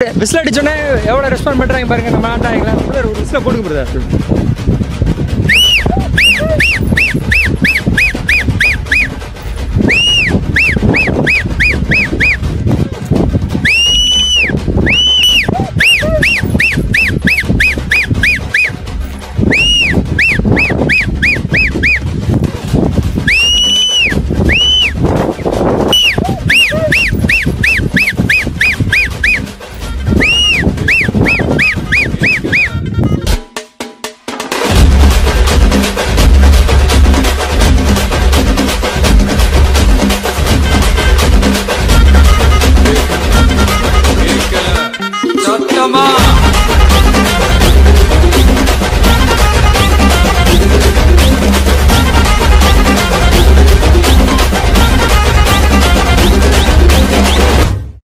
whistle அடிச்சோன்னே எவ்வளோ respond பண்ணுறாங்க பாருங்க நம்ம ஆட்டாங்களா ஒரு விசில் போடுங்க பிரதர் ಉತ್ತಮ